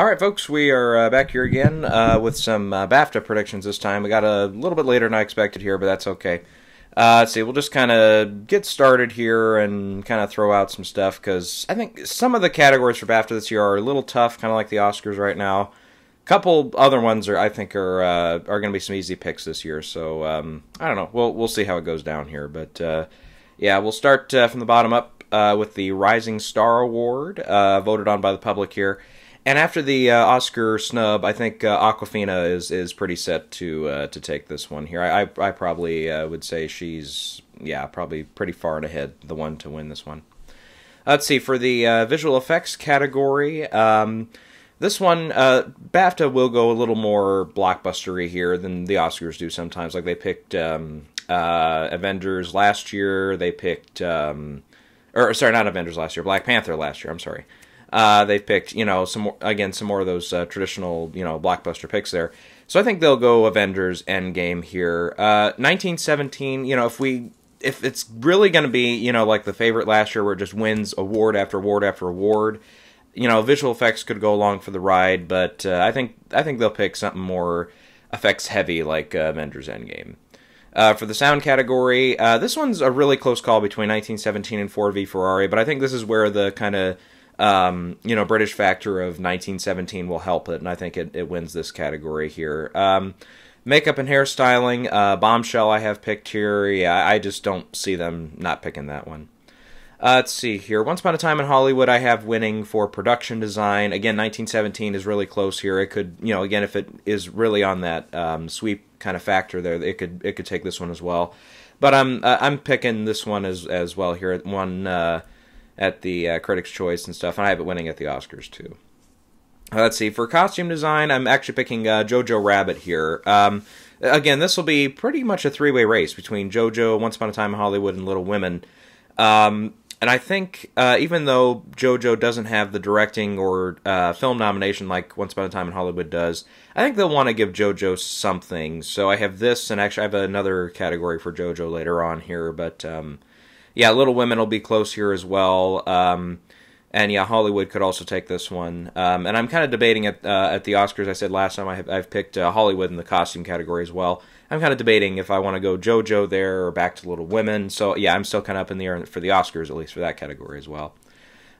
All right, folks, we are uh, back here again uh, with some uh, BAFTA predictions this time. We got a little bit later than I expected here, but that's okay. Uh, let's see, we'll just kind of get started here and kind of throw out some stuff because I think some of the categories for BAFTA this year are a little tough, kind of like the Oscars right now. A couple other ones are I think are uh, are going to be some easy picks this year. So um, I don't know. We'll we'll see how it goes down here, but uh, yeah, we'll start from the bottom up with the Rising Star Award, voted on by the public here. And after the uh, Oscar snub, I think uh, Awkwafina is is pretty set to uh, to take this one here. I I, I probably uh, would say she's yeah probably pretty far and ahead the one to win this one. Let's see for the uh, visual effects category. Um, this one, uh, BAFTA will go a little more blockbustery here than the Oscars do sometimes. Like they picked um, Avengers last year. They picked, um, or sorry, not Avengers last year. Black Panther last year. I'm sorry. Uh, they've picked, you know, some more, again some more of those uh, traditional, you know, blockbuster picks there. So I think they'll go Avengers Endgame here. Uh, 1917, you know, if we if it's really going to be, you know, like the favorite last year where it just wins award after award after award, you know, visual effects could go along for the ride, but uh, I think I think they'll pick something more effects heavy like uh, Avengers Endgame. Uh, for the sound category, uh, this one's a really close call between 1917 and Ford v Ferrari, but I think this is where the kind of um, you know, British factor of 1917 will help it, and I think it, it wins this category here. Um, makeup and hairstyling, uh, Bombshell I have picked here. Yeah, I just don't see them not picking that one. Uh, let's see here. Once Upon a Time in Hollywood, I have winning for production design. Again, 1917 is really close here. It could, you know, again, if it is really on that um, sweep kind of factor there, it could it could take this one as well. But I'm uh, I'm picking this one as as well here one. Uh, at the uh, Critics' Choice and stuff, and I have it winning at the Oscars too. Uh, let's see. For costume design, I'm actually picking uh, Jojo Rabbit here. Um, again, this will be pretty much a three way race between JoJo, Once Upon a Time in Hollywood, and Little Women. Um, and I think uh, even though JoJo doesn't have the directing or uh, film nomination like Once Upon a Time in Hollywood does, I think they'll want to give JoJo something. So I have this, and actually I have another category for JoJo later on here, but. Um, yeah, Little Women will be close here as well. Um, and yeah, Hollywood could also take this one. Um, and I'm kind of debating at uh, at the Oscars. I said last time I have, I've picked uh, Hollywood in the costume category as well. I'm kind of debating if I want to go JoJo there or back to Little Women. So yeah, I'm still kind of up in the air for the Oscars at least for that category as well.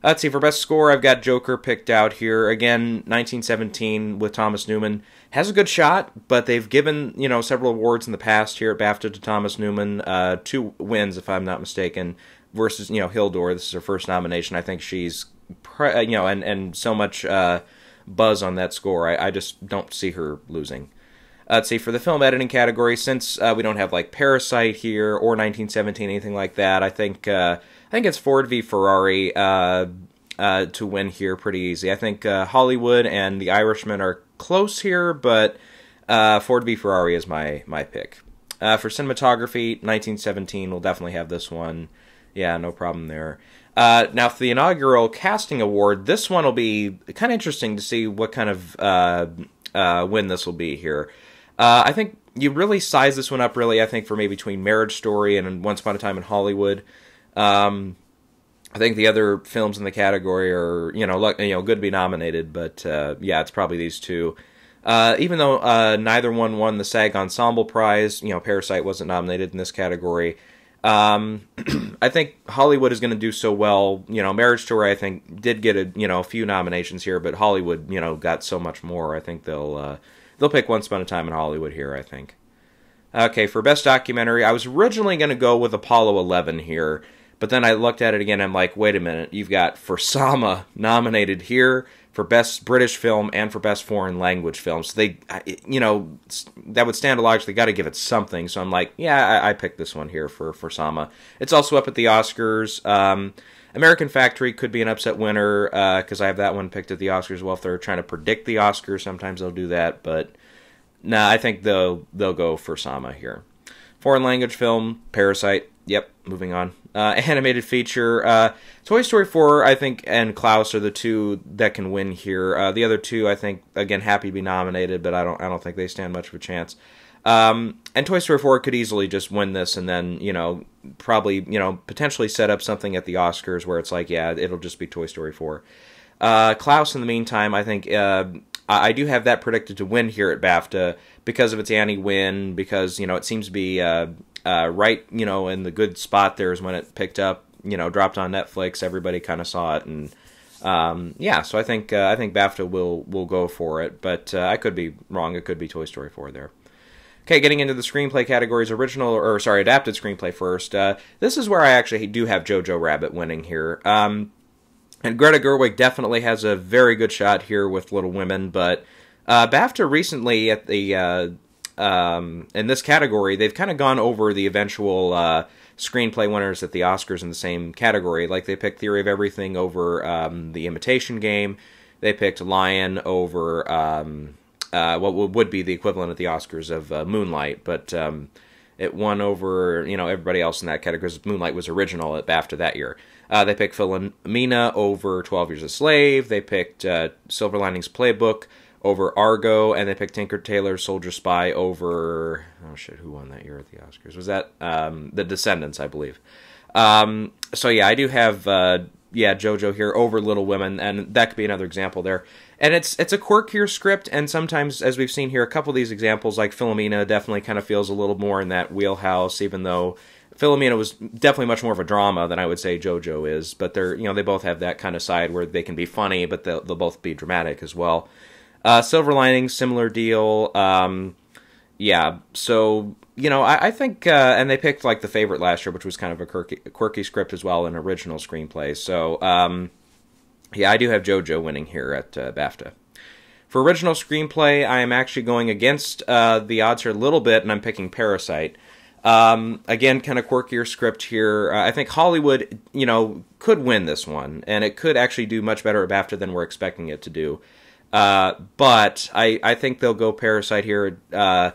Let's see, for best score, I've got Joker picked out here. Again, 1917 with Thomas Newman. Has a good shot, but they've given, you know, several awards in the past here at BAFTA to Thomas Newman. Uh, two wins, if I'm not mistaken, versus, you know, Hildur. This is her first nomination. I think she's, uh, you know, and, and so much uh, buzz on that score. I, I just don't see her losing. Uh, let's see, for the film editing category, since uh, we don't have like Parasite here or 1917, anything like that, I think uh, I think it's Ford v Ferrari uh, uh, to win here pretty easy. I think uh, Hollywood and The Irishman are close here, but uh, Ford v Ferrari is my my pick. Uh, for cinematography, 1917 will definitely have this one. Yeah, no problem there. Uh, now, for the inaugural casting award, this one will be kind of interesting to see what kind of win this will be here. I think you really size this one up, really, I think, for maybe between Marriage Story and Once Upon a Time in Hollywood. Um, I think the other films in the category are, you know, you know, good to be nominated, but uh, yeah, it's probably these two. Uh, even though uh, neither one won the SAG Ensemble Prize, you know, Parasite wasn't nominated in this category. Um, I think Hollywood is going to do so well. You know, Marriage Story, I think, did get a you know a few nominations here, but Hollywood, you know, got so much more. I think they'll uh, they'll pick Once Upon a Time in Hollywood here. I think. Okay, for best documentary, I was originally going to go with Apollo 11 here. But then I looked at it again. I'm like, wait a minute. You've got For Sama nominated here for best British film and for best foreign language film. So they, you know, that would stand to logic. They got to give it something. So I'm like, yeah, I, I, picked this one here for for Sama. It's also up at the Oscars. Um, American Factory could be an upset winner because uh, I have that one picked at the Oscars. Well, if they're trying to predict the Oscars, sometimes they'll do that. But nah, I think they'll they'll go for Sama here. Foreign language film, Parasite. Yep, moving on. Uh, animated feature. Uh, Toy Story 4, I think, and Klaus are the two that can win here. Uh, the other two, I think, again, happy to be nominated, but I don't, I don't think they stand much of a chance. Um, and Toy Story 4 could easily just win this and then, you know, probably, you know, potentially set up something at the Oscars where it's like, yeah, it'll just be Toy Story 4. Uh, Klaus, in the meantime, I think uh, I do have that predicted to win here at BAFTA because of its Annie win, because you know it seems to be uh, uh, right, you know, in the good spot there is when it picked up, you know, dropped on Netflix. Everybody kind of saw it, and um, yeah, so I think uh, I think BAFTA will will go for it, but uh, I could be wrong. It could be Toy Story 4 there. Okay, getting into the screenplay categories, original or sorry, adapted screenplay first. Uh, this is where I actually do have Jojo Rabbit winning here. Um, and Greta Gerwig definitely has a very good shot here with Little Women, but uh, BAFTA recently at the uh, um, in this category they've kind of gone over the eventual uh, screenplay winners at the Oscars in the same category. Like they picked Theory of Everything over um, The Imitation Game. They picked Lion over um, uh, what would be the equivalent at the Oscars of uh, Moonlight, but um, it won over you know everybody else in that category. Moonlight was original BAFTA that year. Uh, they picked Philomena over Twelve Years a Slave. They picked uh, Silver Linings Playbook over Argo, and they picked Tinker Tailor Soldier Spy over oh shit, who won that year at the Oscars? Was that um, the Descendants, I believe? Um, so yeah, I do have uh, yeah JoJo here over Little Women, and that could be another example there. And it's it's a quirkier script, and sometimes, as we've seen here, a couple of these examples, like Philomena, definitely kind of feels a little more in that wheelhouse, even though Philomena was definitely much more of a drama than I would say JoJo is. But they're you know they both have that kind of side where they can be funny, but they'll, they'll both be dramatic as well. Uh, Silver Lining, similar deal. Um, yeah, so you know, I, I think, uh, and they picked like the favorite last year, which was kind of a quirky, quirky script as well, an original screenplay. So, um, yeah, I do have JoJo winning here at uh, BAFTA. For original screenplay, I am actually going against uh, the odds here a little bit, and I'm picking Parasite. Um, again, kind of quirkier script here. Uh, I think Hollywood, you know, could win this one, and it could actually do much better at BAFTA than we're expecting it to do. Uh, but I, I think they'll go Parasite here, uh,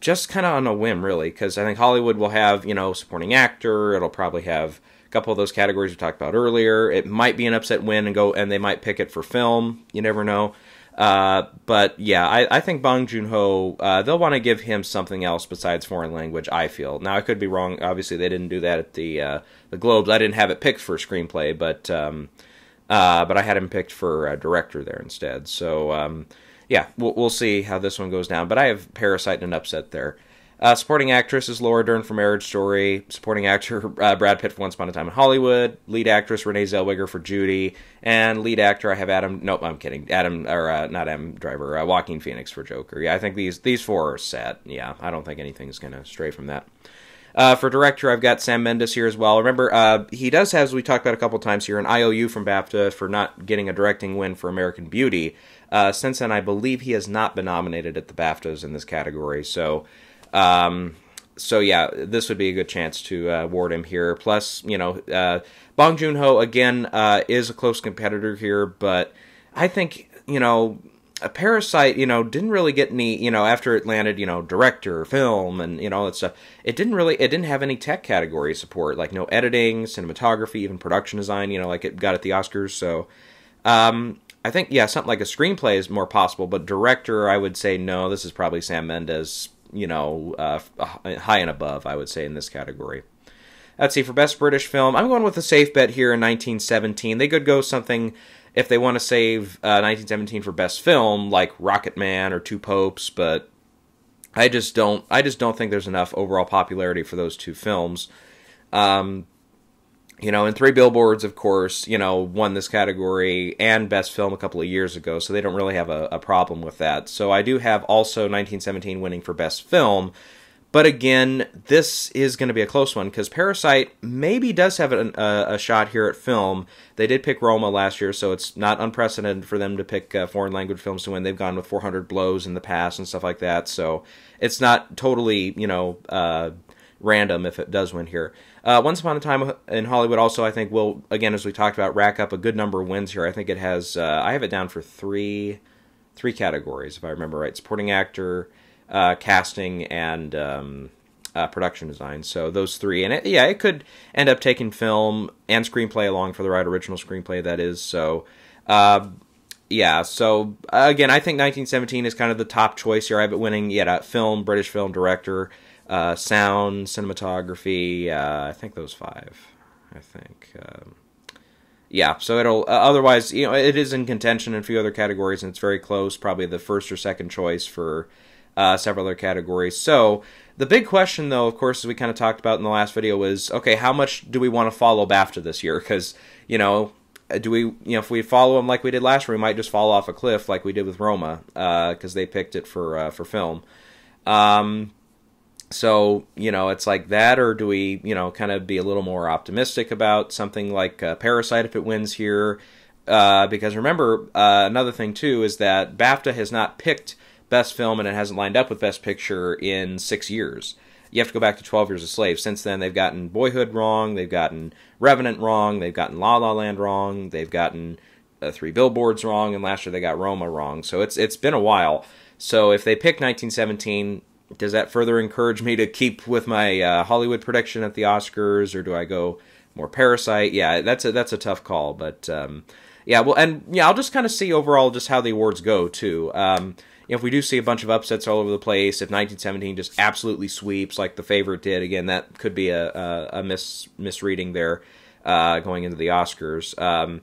just kind of on a whim, really, because I think Hollywood will have, you know, supporting actor. It'll probably have a couple of those categories we talked about earlier. It might be an upset win and go, and they might pick it for film. You never know. Uh, but yeah, I, I think Bong Joon Ho, uh, they'll want to give him something else besides foreign language. I feel now I could be wrong. Obviously, they didn't do that at the uh, the Globes. I didn't have it picked for screenplay, but um, uh, but I had him picked for director there instead. So um, yeah, we'll, we'll see how this one goes down. But I have Parasite and an upset there. Uh, supporting actress is Laura Dern for Marriage Story. Supporting actor uh, Brad Pitt for Once Upon a Time in Hollywood. Lead actress Renee Zellweger for Judy. And lead actor I have Adam. Nope, I'm kidding. Adam or uh, not Adam Driver. Uh, Joaquin Phoenix for Joker. Yeah, I think these these four are set. Yeah, I don't think anything's gonna stray from that. Uh, for director, I've got Sam Mendes here as well. Remember, uh, he does have, as we talked about a couple times here, an IOU from BAFTA for not getting a directing win for American Beauty. Uh, since then, I believe he has not been nominated at the BAFTAs in this category. So, um, so yeah, this would be a good chance to uh, award him here. Plus, you know, uh, Bong Joon Ho again uh, is a close competitor here, but I think you know a Parasite, you know, didn't really get any, you know, after it landed, you know, director, film, and you know that stuff. It didn't really, it didn't have any tech category support, like no editing, cinematography, even production design. You know, like it got at the Oscars. So, um, I think yeah, something like a screenplay is more possible, but director, I would say no. This is probably Sam Mendes, you know, uh, high and above. I would say in this category. Let's see for best British film. I'm going with a safe bet here in 1917. They could go something if they want to save uh, 1917 for best film, like Rocketman or Two Popes, but I just don't. I just don't think there's enough overall popularity for those two films. Um, you know, and Three Billboards, of course, you know, won this category and Best Film a couple of years ago, so they don't really have a, a problem with that. So I do have also 1917 winning for Best Film, but again, this is going to be a close one because Parasite maybe does have a, a, a, shot here at film. They did pick Roma last year, so it's not unprecedented for them to pick uh, foreign language films to win. They've gone with 400 Blows in the past and stuff like that, so it's not totally, you know, uh, random if it does win here. Uh, Once Upon a Time in Hollywood also, I think, will, again, as we talked about, rack up a good number of wins here. I think it has, uh, I have it down for three, three categories, if I remember right. Supporting actor uh, casting and um, uh, production design. So those three, and it, yeah, it could end up taking film and screenplay along for the right original screenplay. That is so. Uh, yeah, so again, I think 1917 is kind of the top choice here. I have it winning yet yeah, film, British film director, uh, sound, cinematography. Uh, I think those five. I think. Um, yeah, so it'll uh, otherwise, you know, it is in contention in a few other categories, and it's very close, probably the first or second choice for uh, several other categories. So the big question, though, of course, as we kind of talked about in the last video, was okay, how much do we want to follow BAFTA this year? Because you know, do we, you know, if we follow them like we did last year, we might just fall off a cliff like we did with Roma, because uh, they picked it for uh, for film. Um, so you know, it's like that, or do we, you know, kind of be a little more optimistic about something like uh, Parasite if it wins here? Uh, because remember, uh, another thing too is that BAFTA has not picked Best Film and it hasn't lined up with Best Picture in six years. You have to go back to 12 Years a Slave. Since then, they've gotten Boyhood wrong, they've gotten Revenant wrong, they've gotten La La Land wrong, they've gotten uh, Three Billboards wrong, and last year they got Roma wrong. So it's it's been a while. So if they pick 1917, does that further encourage me to keep with my uh, Hollywood prediction at the Oscars, or do I go more Parasite? Yeah, that's a that's a tough call, but um, yeah, well, and yeah, I'll just kind of see overall just how the awards go too. Um, if we do see a bunch of upsets all over the place, if 1917 just absolutely sweeps like the favorite did, again, that could be a, a, a mis, misreading there uh, going into the Oscars. Um,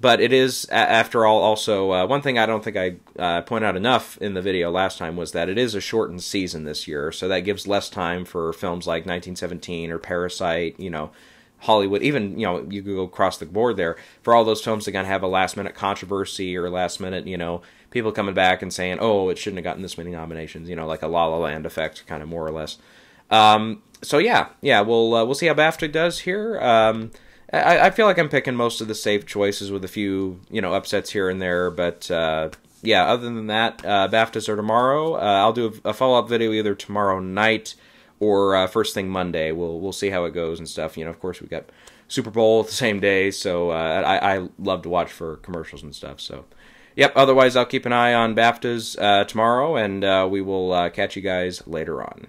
but it is, after all, also uh, one thing I don't think I uh, pointed out enough in the video last time was that it is a shortened season this year, so that gives less time for films like 1917 or Parasite, you know, Hollywood, even you know you could go across the board there for all those films to kind of have a last minute controversy or last minute you know people coming back and saying, "Oh, it shouldn't have gotten this many nominations," you know, like a La La Land effect, kind of more or less. Um, so yeah, yeah, we'll uh, we'll see how BAFTA does here. Um, I, I, feel like I'm picking most of the safe choices with a few, you know, upsets here and there, but uh, yeah. Other than that, uh, BAFTAs are tomorrow. Uh, I'll do a, a follow up video either tomorrow night or uh, first thing Monday. We'll we'll see how it goes and stuff. You know, of course we got Super Bowl the same day, so uh, I I love to watch for commercials and stuff. So yep, otherwise I'll keep an eye on BAFTAs uh, tomorrow, and uh, we will catch you guys later on.